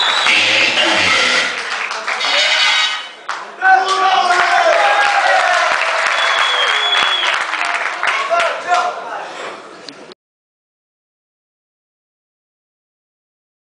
and